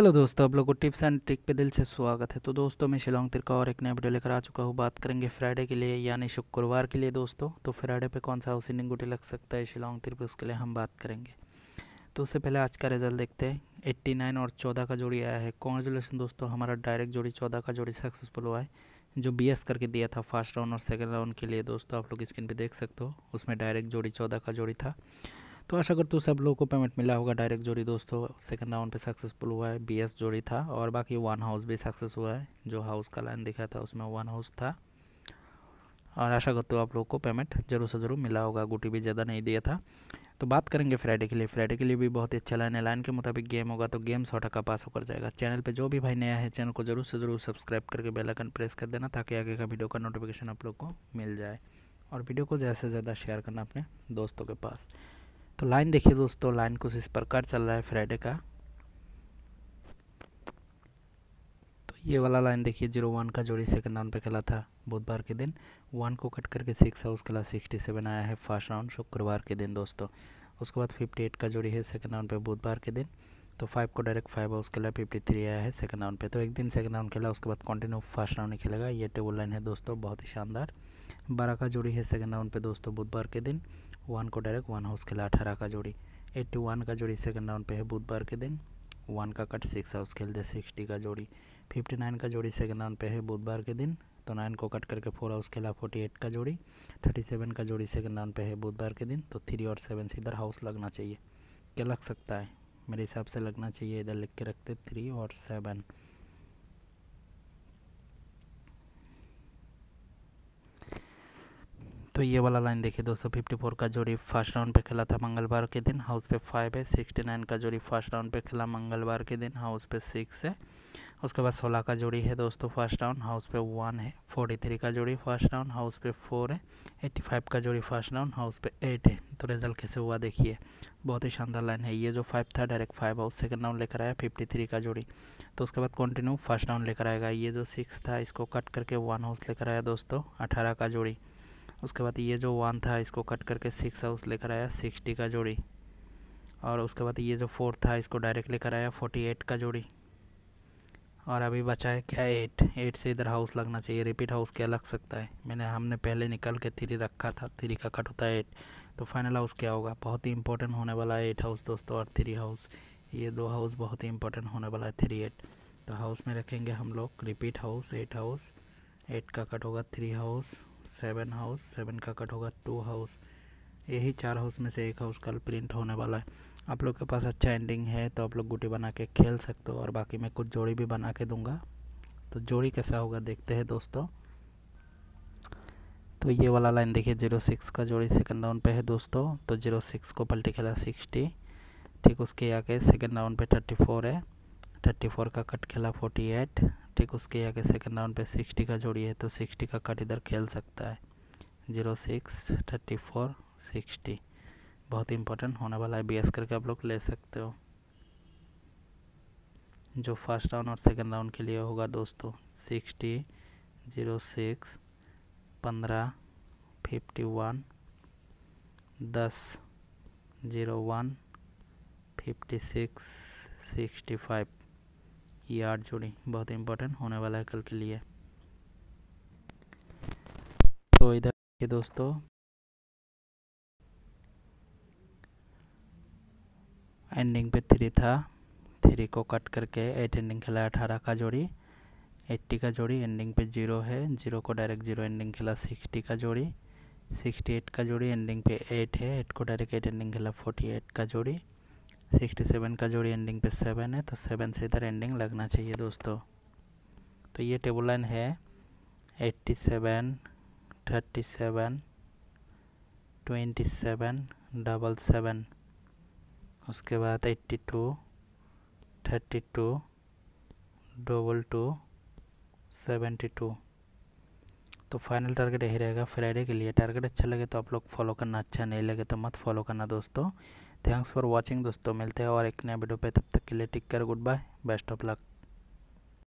Hello दोस्तों, आप लोगों को टिप्स एंड ट्रिक पे दिल से स्वागत है। तो दोस्तों, मैं शिलोंग तिरका और एक नया वीडियो लेकर आ चुका हूँ। बात करेंगे फ्राइडे के लिए यानी शुक्रवार के लिए दोस्तों। तो फ्राइडे पे कौन सा हाउसिंग गुटी लग सकता है शिलोंग तिर पे उसके लिए हम बात करेंगे। तो उससे पहले आज का रिज़ल्ट देखते हैं। एट्टी नाइन और चौदह का जोड़ी आया है। कॉन्ग्रेचुलेसन दोस्तों, हमारा डायरेक्ट जोड़ी चौदह का जोड़ी सक्सेसफुल हुआ है, जो बी एस करके दिया था फ़र्स्ट राउंड और सेकेंड राउंड के लिए। दोस्तों, आप लोग स्क्रीन पर देख सकते हो, उसमें डायरेक्ट जोड़ी चौदह का जोड़ी था। तो आशा करता हूँ सब लोगों को पेमेंट मिला होगा डायरेक्ट जोड़ी दोस्तों। सेकंड राउंड पे सक्सेसफुल हुआ है बीएस जोड़ी था और बाकी वन हाउस भी सक्सेस हुआ है, जो हाउस का लाइन दिखा था, उसमें वन हाउस था। और आशा करता हूँ आप लोगों को पेमेंट ज़रूर से ज़रूर मिला होगा, गुटी भी ज़्यादा नहीं दिया था। तो बात करेंगे फ्राइडे के लिए। फ्राइडे के लिए भी बहुत ही अच्छा लाइन है। लाइन के मुताबिक गेम होगा तो गेम सौ टका पास होकर जाएगा। चैनल पे जो भी भाई नया है चैनल को ज़रूर से ज़रूर सब्सक्राइब करके बेल आइकन प्रेस कर देना, ताकि आगे का वीडियो का नोटिफिकेशन आप लोग को मिल जाए। और वीडियो को ज़्यादा से ज़्यादा शेयर करना अपने दोस्तों के पास। तो लाइन देखिए दोस्तों, लाइन कुछ इस प्रकार चल रहा है फ्राइडे का। तो ये वाला लाइन देखिए, ज़ीरो वन का जोड़ी सेकंड राउंड पे खेला था बुधवार के दिन, वन को कट करके सिक्स हाउस खेला सिक्सटी सेवन आया है फ़र्स्ट राउंड शुक्रवार के दिन दोस्तों। उसके बाद फिफ्टी एट का जोड़ी है सेकंड राउंड पे बुधवार के दिन तो फाइव को डायरेक्ट फाइव हाउस खेला फिफ्टी थ्री आया है सेकंड राउंड पे। तो एक दिन सेकंड राउंड खेला, उसके बाद कंटिन्यू फ़र्स्ट राउंड ही खेलेगा। ये टेबल लाइन है दोस्तों, बहुत ही शानदार। बारह का जोड़ी है सेकंड राउंड पे दोस्तों, बुधवार के दिन। वन को डायरेक्ट वन हाउस खेला अठारह का जोड़ी। एट्टी वन का जोड़ी सेकंड राउंड पे है बुधवार के दिन। वन का कट सिक्स हाउस खेल दे सिक्सटी का जोड़ी। फिफ्टी नाइन का जोड़ी सेकंड राउंड पे है बुधवार के दिन। तो नाइन को कट करके फोर हाउस खेला फोर्टी एट का जोड़ी। थर्टी सेवन का जोड़ी सेकंड राउंड पे है बुधवार के दिन। तो थ्री और सेवन से इधर हाउस लगना चाहिए। क्या लग सकता है? मेरे हिसाब से लगना चाहिए, इधर लिख के रखते थ्री और सेवन तो ये वाला लाइन देखिए दोस्तों फिफ्टी फोर का जोड़ी फ़र्स्ट राउंड पे खेला था मंगलवार के दिन हाउस पे फाइव है सिक्सटी नाइन का जोड़ी फ़र्स्ट राउंड पे खेला मंगलवार के दिन हाउस पे सिक्स है। उसके बाद सोलह का जोड़ी है दोस्तों फ़र्स्ट राउंड हाउस पे वन है फोर्टी थ्री का जोड़ी फ़र्स्ट राउंड हाउस पे फोर है एट्टी फाइव का जोड़ी फ़र्स्ट राउंड हाउस पे एट है। तो रिज़ल्ट कैसे हुआ देखिए, बहुत ही शानदार लाइन है। ये जो फाइव था direct five house second round लेकर आया फिफ्टी थ्री का जोड़ी। तो उसके बाद कंटिन्यू फ़र्स्ट राउंड लेकर आएगा। ये जो सिक्स था, इसको कट करके वन हाउस लेकर आया दोस्तों, अठारह का जोड़ी। उसके बाद ये जो वन था, इसको कट करके सिक्स हाउस लेकर आया सिक्सटी का जोड़ी। और उसके बाद ये जो फोर था, इसको डायरेक्ट लेकर आया फोर्टी एट का जोड़ी। और अभी बचा है क्या एट एट से इधर हाउस लगना चाहिए। रिपीट हाउस क्या लग सकता है? मैंने, हमने पहले निकल के थ्री रखा था। थ्री का कट होता है एट तो फाइनल हाउस क्या होगा? बहुत ही इंपॉर्टेंट होने वाला है एट हाउस दोस्तों और थ्री हाउस ये दो हाउस बहुत ही इंपॉर्टेंट होने वाला है थ्री एट तो हाउस में रखेंगे हम लोग repeat house eight house eight का कट होगा three house seven house seven का कट होगा टू हाउस यही चार हाउस में से एक हाउस कल प्रिंट होने वाला है। आप लोग के पास अच्छा एंडिंग है तो आप लोग गुटी बना के खेल सकते हो और बाकी मैं कुछ जोड़ी भी बना के दूँगा। तो जोड़ी कैसा होगा देखते हैं दोस्तों। तो ये वाला लाइन देखिए ज़ीरो सिक्स का जोड़ी सेकंड राउंड पे है दोस्तों। तो ज़ीरो सिक्स को पलटी खेला सिक्सटी ठीक उसके आगे सेकंड राउंड पे थर्टी फोर है। थर्टी फोर का कट खेला फोर्टी एट ठीक उसके आगे सेकंड राउंड पे सिक्सटी का जोड़ी है तो सिक्सटी का कट इधर खेल सकता है। Zero six thirty four sixty बहुत इंपॉर्टेंट होने वाला है बी करके आप लोग ले सकते हो। जो फ़र्स्ट राउंड और सेकंड राउंड के लिए होगा दोस्तों सिक्सटी ज़ीरो सिक्स पंद्रह फिफ्टी वन दस zero one fifty six sixty five ये आठ जोड़ी बहुत इंपॉर्टेंट होने वाला है कल के लिए। तो इधर के दोस्तों एंडिंग पे थ्री था। थ्री को कट करके एट एंडिंग खेला अठारह का जोड़ी। एट्टी का जोड़ी एंडिंग पे ज़ीरो है। ज़ीरो को डायरेक्ट ज़ीरो एंडिंग खेला सिक्सटी का जोड़ी। सिक्सटी एट का जोड़ी एंडिंग पे एट है। एट को डायरेक्ट एट एंडिंग खेला फोर्टी एट का जोड़ी। सिक्सटी सेवन का जोड़ी एंडिंग पे सेवन है। तो सेवन से इधर एंडिंग लगना चाहिए दोस्तों। तो ये टेबल लाइन है। Eighty seven thirty seven twenty seven double seven उसके बाद eighty two thirty two double two seventy two तो फाइनल टारगेट यही रहेगा फ्राइडे के लिए। टारगेट अच्छा लगे तो आप लोग फॉलो करना अच्छा नहीं लगे तो मत फॉलो करना दोस्तों। थैंक्स फॉर वॉचिंग दोस्तों। मिलते हैं और एक नया वीडियो पे। तब तक के लिए टिक कर good bye best of luck